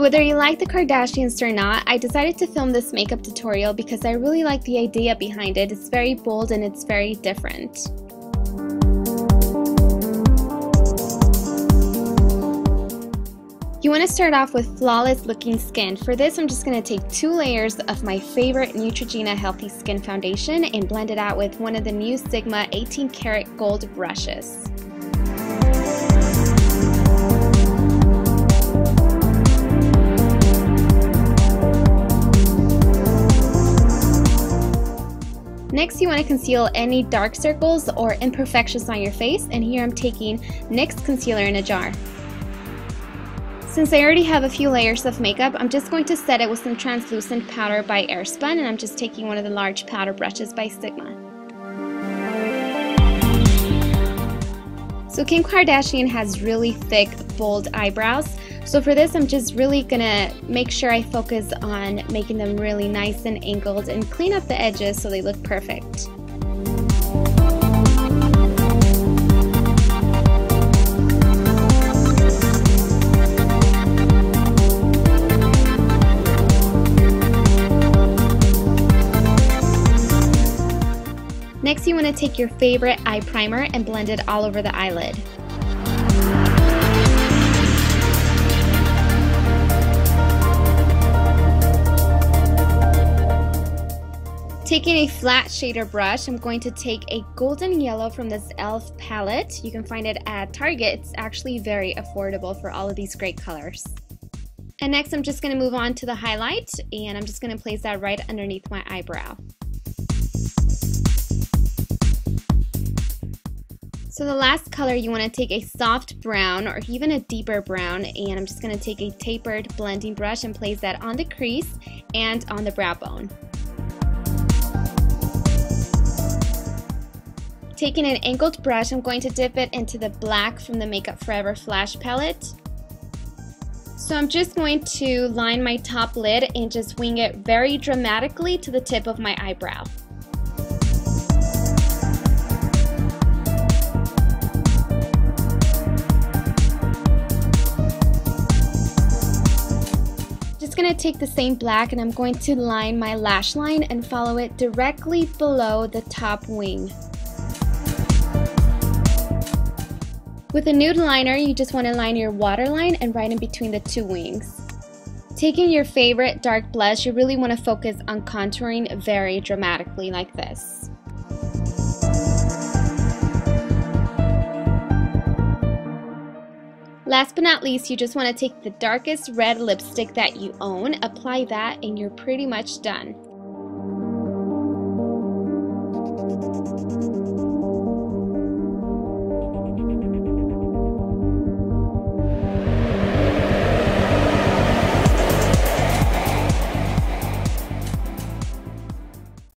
So whether you like the Kardashians or not, I decided to film this makeup tutorial because I really like the idea behind it. It's very bold and it's very different. You want to start off with flawless looking skin. For this, I'm just going to take two layers of my favorite Neutrogena Healthy Skin Foundation and blend it out with one of the new Sigma 18 karat gold brushes. Next, you want to conceal any dark circles or imperfections on your face, and here I'm taking NYX concealer in a jar. Since I already have a few layers of makeup, I'm just going to set it with some translucent powder by Airspun and I'm just taking one of the large powder brushes by Sigma. So Kim Kardashian has really thick, bold eyebrows. So for this, I'm just really gonna make sure I focus on making them really nice and angled and clean up the edges so they look perfect. Next you want to take your favorite eye primer and blend it all over the eyelid. Taking a flat shader brush, I'm going to take a golden yellow from this e.l.f. palette. You can find it at Target. It's actually very affordable for all of these great colors. And next I'm just going to move on to the highlight and I'm just going to place that right underneath my eyebrow. So the last color you want to take a soft brown or even a deeper brown and I'm just going to take a tapered blending brush and place that on the crease and on the brow bone. Taking an angled brush, I'm going to dip it into the black from the Makeup Forever Flash palette. So I'm just going to line my top lid and just wing it very dramatically to the tip of my eyebrow. Just going to take the same black and I'm going to line my lash line and follow it directly below the top wing. With a nude liner, you just want to line your waterline and right in between the two wings. Taking your favorite dark blush, you really want to focus on contouring very dramatically like this. Last but not least, you just want to take the darkest red lipstick that you own, apply that, and you're pretty much done.